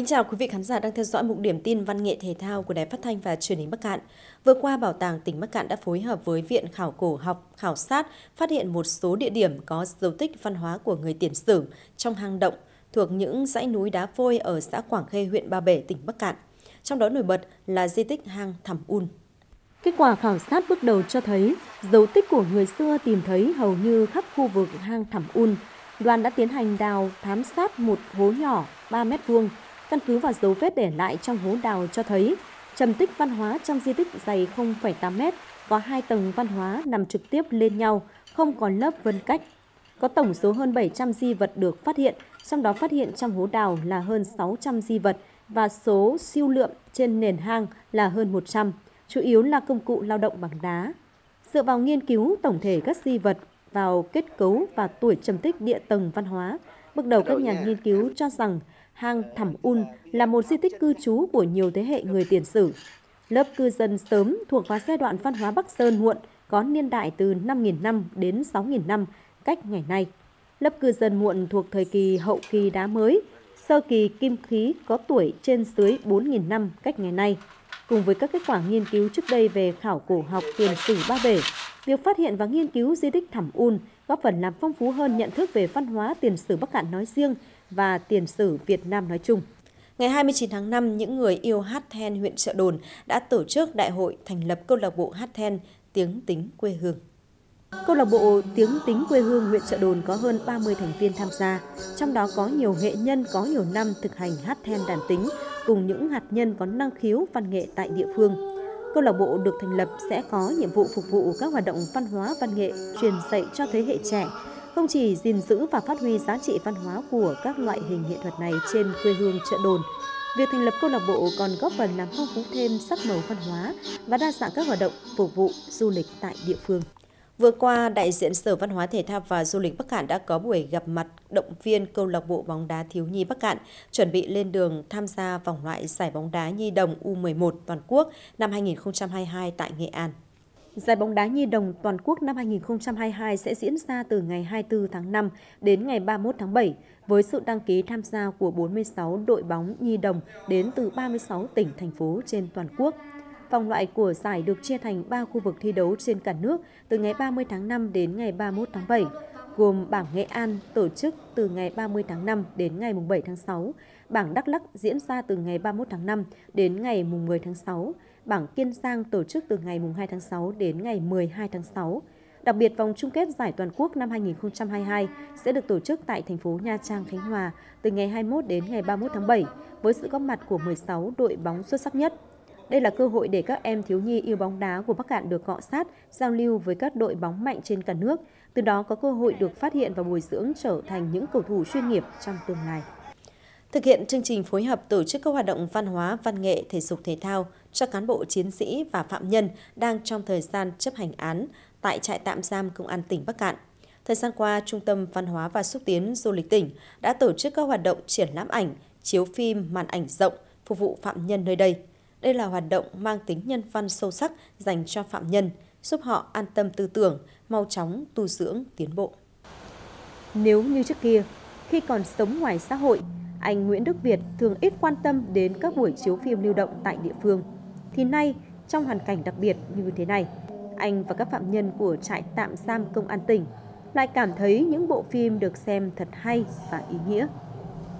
Kính chào quý vị khán giả đang theo dõi mục điểm tin văn nghệ thể thao của Đài Phát thanh và Truyền hình Bắc Cạn. Vừa qua, Bảo tàng tỉnh Bắc Cạn đã phối hợp với Viện Khảo cổ học khảo sát phát hiện một số địa điểm có dấu tích văn hóa của người tiền sử trong hang động thuộc những dãy núi đá vôi ở xã Quảng Khê, huyện Ba Bể, tỉnh Bắc Cạn. Trong đó nổi bật là di tích hang Thẩm Un. Kết quả khảo sát bước đầu cho thấy dấu tích của người xưa tìm thấy hầu như khắp khu vực hang Thẩm Un. Đoàn đã tiến hành đào thám sát một hố nhỏ 3 mét vuông Căn cứ vào dấu vết để lại trong hố đào cho thấy, trầm tích văn hóa trong di tích dày 0,8 mét, có hai tầng văn hóa nằm trực tiếp lên nhau, không còn lớp vân cách. Có tổng số hơn 700 di vật được phát hiện, trong đó phát hiện trong hố đào là hơn 600 di vật và số siêu lượng trên nền hang là hơn 100, chủ yếu là công cụ lao động bằng đá. Dựa vào nghiên cứu tổng thể các di vật vào kết cấu và tuổi trầm tích địa tầng văn hóa, bước đầu các nhà nghiên cứu cho rằng hang Thẳm Un là một di tích cư trú của nhiều thế hệ người tiền sử. Lớp cư dân sớm thuộc vào giai đoạn văn hóa Bắc Sơn muộn có niên đại từ 5.000 năm đến 6.000 năm cách ngày nay. Lớp cư dân muộn thuộc thời kỳ hậu kỳ đá mới, sơ kỳ kim khí có tuổi trên dưới 4.000 năm cách ngày nay. Cùng với các kết quả nghiên cứu trước đây về khảo cổ học tiền sử Ba Bể, việc phát hiện và nghiên cứu di tích Thẳm Un góp phần làm phong phú hơn nhận thức về văn hóa tiền sử Bắc Cạn nói riêng và tiền sử Việt Nam nói chung. Ngày 29 tháng 5, những người yêu hát then huyện Trợ Đồn đã tổ chức đại hội thành lập câu lạc bộ hát then tiếng tính quê hương. Câu lạc bộ Tiếng Tính Quê Hương huyện Trợ Đồn có hơn 30 thành viên tham gia, trong đó có nhiều nghệ nhân có nhiều năm thực hành hát then đàn tính cùng những hạt nhân có năng khiếu văn nghệ tại địa phương. Câu lạc bộ được thành lập sẽ có nhiệm vụ phục vụ các hoạt động văn hóa văn nghệ, truyền dạy cho thế hệ trẻ không chỉ gìn giữ và phát huy giá trị văn hóa của các loại hình nghệ thuật này trên quê hương chợ đồn, việc thành lập câu lạc bộ còn góp phần làm phong phú thêm sắc màu văn hóa và đa dạng các hoạt động phục vụ du lịch tại địa phương. Vừa qua, đại diện Sở Văn hóa Thể thao và Du lịch Bắc Cạn đã có buổi gặp mặt động viên câu lạc bộ bóng đá thiếu nhi Bắc Cạn chuẩn bị lên đường tham gia vòng loại giải bóng đá nhi đồng U11 toàn quốc năm 2022 tại Nghệ An. Giải bóng đá nhi đồng toàn quốc năm 2022 sẽ diễn ra từ ngày 24 tháng 5 đến ngày 31 tháng 7 với sự đăng ký tham gia của 46 đội bóng nhi đồng đến từ 36 tỉnh, thành phố trên toàn quốc. Vòng loại của giải được chia thành 3 khu vực thi đấu trên cả nước từ ngày 30 tháng 5 đến ngày 31 tháng 7, gồm bảng Nghệ An tổ chức từ ngày 30 tháng 5 đến ngày 7 tháng 6, bảng Đắk Lắk diễn ra từ ngày 31 tháng 5 đến ngày 10 tháng 6, bảng Kiên Giang tổ chức từ ngày 2 tháng 6 đến ngày 12 tháng 6. Đặc biệt, vòng chung kết giải toàn quốc năm 2022 sẽ được tổ chức tại thành phố Nha Trang, Khánh Hòa từ ngày 21 đến ngày 31 tháng 7 với sự góp mặt của 16 đội bóng xuất sắc nhất. Đây là cơ hội để các em thiếu nhi yêu bóng đá của Bắc Cạn được cọ sát, giao lưu với các đội bóng mạnh trên cả nước, từ đó có cơ hội được phát hiện và bồi dưỡng trở thành những cầu thủ chuyên nghiệp trong tương lai thực hiện chương trình phối hợp tổ chức các hoạt động văn hóa, văn nghệ, thể dục thể thao cho cán bộ chiến sĩ và phạm nhân đang trong thời gian chấp hành án tại trại tạm giam Công an tỉnh Bắc Cạn. Thời gian qua, Trung tâm Văn hóa và Xúc tiến Du lịch tỉnh đã tổ chức các hoạt động triển lãm ảnh, chiếu phim, màn ảnh rộng phục vụ phạm nhân nơi đây. Đây là hoạt động mang tính nhân văn sâu sắc dành cho phạm nhân, giúp họ an tâm tư tưởng, mau chóng tu dưỡng, tiến bộ. Nếu như trước kia, khi còn sống ngoài xã hội, anh Nguyễn Đức Việt thường ít quan tâm đến các buổi chiếu phim lưu động tại địa phương. Thì nay, trong hoàn cảnh đặc biệt như thế này, anh và các phạm nhân của trại tạm giam công an tỉnh lại cảm thấy những bộ phim được xem thật hay và ý nghĩa.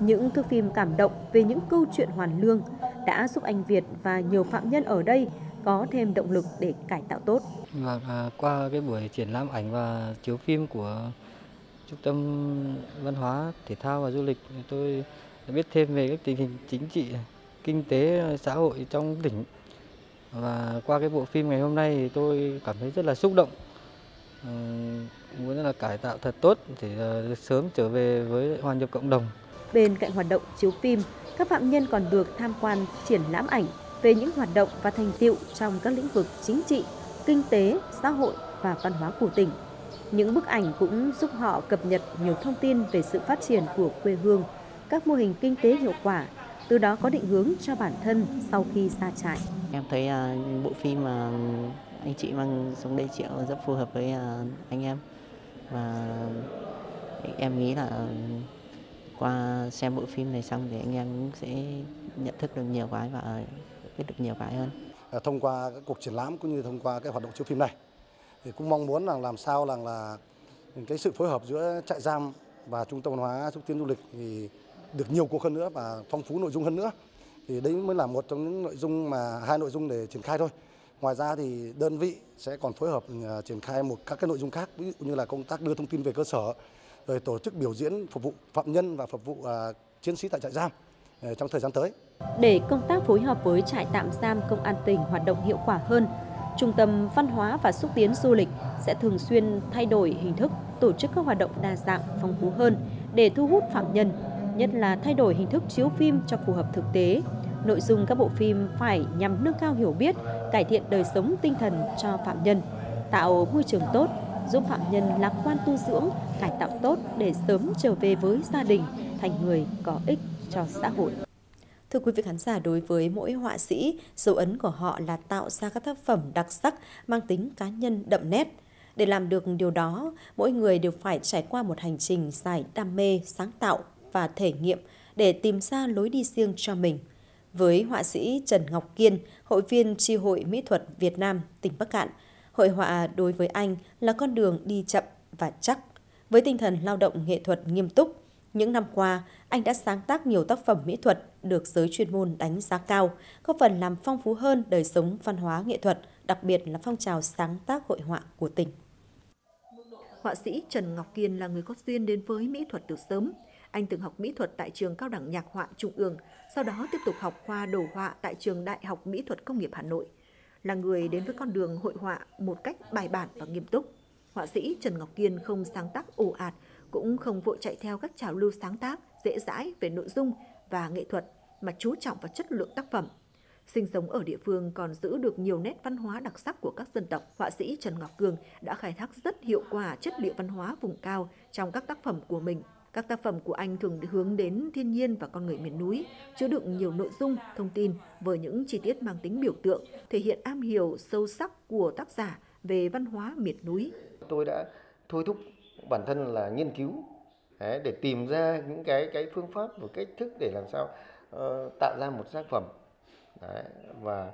Những thước phim cảm động về những câu chuyện hoàn lương đã giúp anh Việt và nhiều phạm nhân ở đây có thêm động lực để cải tạo tốt. Và qua cái buổi triển lãm ảnh và chiếu phim của Trung tâm Văn hóa, Thể thao và Du lịch tôi đã biết thêm về các tình hình chính trị, kinh tế, xã hội trong tỉnh. Và qua cái bộ phim ngày hôm nay thì tôi cảm thấy rất là xúc động. Ừ, muốn là cải tạo thật tốt để ờ, sớm trở về với hòa nhập cộng đồng. Bên cạnh hoạt động chiếu phim, các phạm nhân còn được tham quan triển lãm ảnh về những hoạt động và thành tiệu trong các lĩnh vực chính trị, kinh tế, xã hội và văn hóa của tỉnh. Những bức ảnh cũng giúp họ cập nhật nhiều thông tin về sự phát triển của quê hương, các mô hình kinh tế hiệu quả, từ đó có định hướng cho bản thân sau khi ra trại. Em thấy uh, bộ phim mà anh chị mang xuống đây triệu rất phù hợp với uh, anh em và em nghĩ là qua xem bộ phim này xong thì anh em cũng sẽ nhận thức được nhiều cái và biết được nhiều cái hơn. À, thông qua các cuộc triển lãm cũng như thông qua cái hoạt động chiếu phim này, thì cũng mong muốn là làm sao là là cái sự phối hợp giữa trại giam và trung tâm văn hóa xúc tiến du lịch thì được nhiều cuộc hơn nữa và phong phú nội dung hơn nữa. Thì đấy mới là một trong những nội dung mà, hai nội dung để triển khai thôi. Ngoài ra thì đơn vị sẽ còn phối hợp à, triển khai một các cái nội dung khác, ví dụ như là công tác đưa thông tin về cơ sở rồi tổ chức biểu diễn phục vụ phạm nhân và phục vụ uh, chiến sĩ tại trại giam uh, trong thời gian tới để công tác phối hợp với trại tạm giam công an tỉnh hoạt động hiệu quả hơn Trung tâm Văn hóa và Xúc tiến Du lịch sẽ thường xuyên thay đổi hình thức, tổ chức các hoạt động đa dạng, phong phú hơn để thu hút phạm nhân, nhất là thay đổi hình thức chiếu phim cho phù hợp thực tế. Nội dung các bộ phim phải nhằm nâng cao hiểu biết, cải thiện đời sống tinh thần cho phạm nhân, tạo môi trường tốt, giúp phạm nhân lạc quan tu dưỡng, cải tạo tốt để sớm trở về với gia đình, thành người có ích cho xã hội. Thưa quý vị khán giả, đối với mỗi họa sĩ, dấu ấn của họ là tạo ra các tác phẩm đặc sắc mang tính cá nhân đậm nét. Để làm được điều đó, mỗi người đều phải trải qua một hành trình dài đam mê, sáng tạo và thể nghiệm để tìm ra lối đi riêng cho mình. Với họa sĩ Trần Ngọc Kiên, hội viên tri hội mỹ thuật Việt Nam, tỉnh Bắc Cạn, hội họa đối với anh là con đường đi chậm và chắc. Với tinh thần lao động nghệ thuật nghiêm túc, những năm qua, anh đã sáng tác nhiều tác phẩm mỹ thuật được giới chuyên môn đánh giá cao, góp phần làm phong phú hơn đời sống văn hóa nghệ thuật, đặc biệt là phong trào sáng tác hội họa của tỉnh. Họa sĩ Trần Ngọc Kiên là người có duyên đến với mỹ thuật từ sớm. Anh từng học mỹ thuật tại trường Cao đẳng Nhạc họa Trung ương, sau đó tiếp tục học khoa đồ họa tại trường Đại học Mỹ thuật Công nghiệp Hà Nội. Là người đến với con đường hội họa một cách bài bản và nghiêm túc. Họa sĩ Trần Ngọc Kiên không sáng tác ồ ạt, cũng không vội chạy theo các trào lưu sáng tác dễ dãi về nội dung và nghệ thuật mà chú trọng vào chất lượng tác phẩm. Sinh sống ở địa phương còn giữ được nhiều nét văn hóa đặc sắc của các dân tộc. Họa sĩ Trần Ngọc Cường đã khai thác rất hiệu quả chất liệu văn hóa vùng cao trong các tác phẩm của mình. Các tác phẩm của anh thường hướng đến thiên nhiên và con người miền núi, chứa đựng nhiều nội dung, thông tin với những chi tiết mang tính biểu tượng, thể hiện am hiểu sâu sắc của tác giả về văn hóa miền núi. Tôi đã thôi thúc bản thân là nghiên cứu đấy, để tìm ra những cái cái phương pháp và cách thức để làm sao uh, tạo ra một tác phẩm đấy, và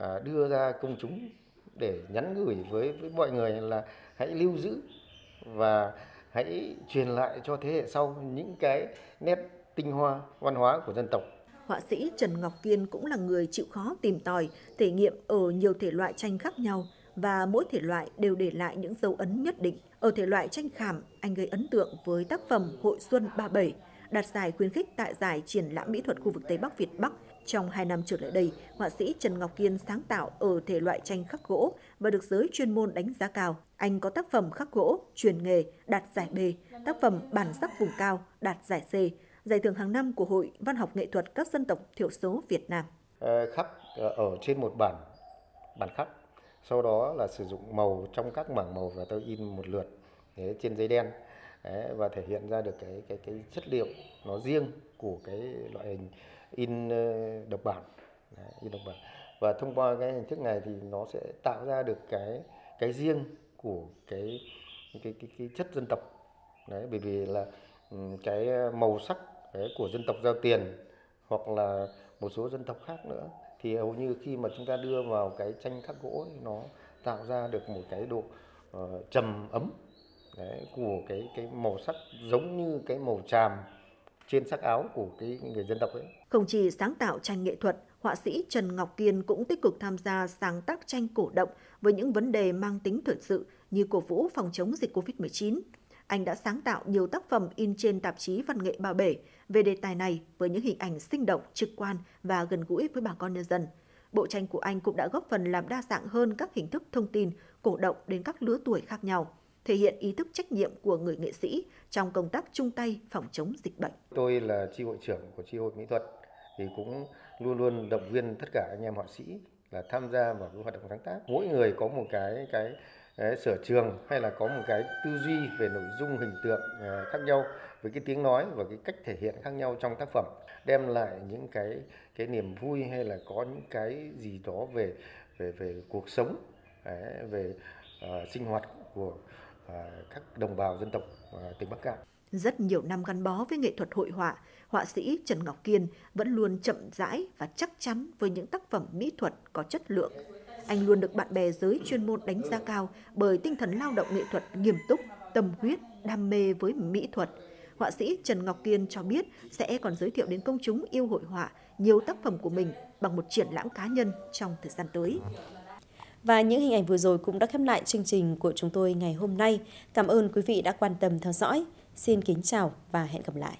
uh, đưa ra công chúng để nhắn gửi với với mọi người là hãy lưu giữ và hãy truyền lại cho thế hệ sau những cái nét tinh hoa văn hóa của dân tộc. Họa sĩ Trần Ngọc Kiên cũng là người chịu khó tìm tòi, thể nghiệm ở nhiều thể loại tranh khác nhau và mỗi thể loại đều để lại những dấu ấn nhất định. Ở thể loại tranh khảm, anh gây ấn tượng với tác phẩm Hội Xuân 37, đạt giải khuyến khích tại giải triển lãm mỹ thuật khu vực Tây Bắc Việt Bắc. Trong hai năm trở lại đây, họa sĩ Trần Ngọc Kiên sáng tạo ở thể loại tranh khắc gỗ và được giới chuyên môn đánh giá cao. Anh có tác phẩm khắc gỗ, truyền nghề, đạt giải B, tác phẩm bản sắc vùng cao, đạt giải C, giải thưởng hàng năm của Hội Văn học Nghệ thuật các dân tộc thiểu số Việt Nam. Ờ, khắc ở trên một bản, bản khắc sau đó là sử dụng màu trong các mảng màu và tôi in một lượt thế, trên giấy đen. Đấy, và thể hiện ra được cái cái cái chất liệu nó riêng của cái loại hình in ờ, độc bản. Đấy, in độc bản. Và thông qua cái hình thức này thì nó sẽ tạo ra được cái cái riêng của cái cái cái, cái chất dân tộc. Đấy bởi vì là ừ, cái ờ, màu sắc đấy, của dân tộc giao tiền hoặc là một số dân tộc khác nữa thì hầu như khi mà chúng ta đưa vào cái tranh khắc gỗ ấy, nó tạo ra được một cái độ uh, trầm ấm đấy, của cái cái màu sắc giống như cái màu tràm trên sắc áo của cái người dân tộc ấy. Không chỉ sáng tạo tranh nghệ thuật, họa sĩ Trần Ngọc Kiên cũng tích cực tham gia sáng tác tranh cổ động với những vấn đề mang tính thời sự như cổ vũ phòng chống dịch COVID-19. Anh đã sáng tạo nhiều tác phẩm in trên tạp chí Văn nghệ Ba Bể về đề tài này với những hình ảnh sinh động, trực quan và gần gũi với bà con nhân dân. Bộ tranh của anh cũng đã góp phần làm đa dạng hơn các hình thức thông tin, cổ động đến các lứa tuổi khác nhau, thể hiện ý thức trách nhiệm của người nghệ sĩ trong công tác chung tay phòng chống dịch bệnh. Tôi là tri hội trưởng của tri hội mỹ thuật thì cũng luôn luôn động viên tất cả anh em họa sĩ là tham gia vào cái hoạt động sáng tác. Mỗi người có một cái cái Đấy, sở trường hay là có một cái tư duy về nội dung hình tượng à, khác nhau với cái tiếng nói và cái cách thể hiện khác nhau trong tác phẩm đem lại những cái cái niềm vui hay là có những cái gì đó về về về cuộc sống đấy, về uh, sinh hoạt của uh, các đồng bào dân tộc uh, tỉnh Bắc Cạn. Rất nhiều năm gắn bó với nghệ thuật hội họa, họa sĩ Trần Ngọc Kiên vẫn luôn chậm rãi và chắc chắn với những tác phẩm mỹ thuật có chất lượng. Anh luôn được bạn bè giới chuyên môn đánh giá cao bởi tinh thần lao động nghệ thuật nghiêm túc, tâm huyết, đam mê với mỹ thuật. Họa sĩ Trần Ngọc Kiên cho biết sẽ còn giới thiệu đến công chúng yêu hội họa nhiều tác phẩm của mình bằng một triển lãm cá nhân trong thời gian tới. Và những hình ảnh vừa rồi cũng đã khép lại chương trình của chúng tôi ngày hôm nay. Cảm ơn quý vị đã quan tâm theo dõi. Xin kính chào và hẹn gặp lại.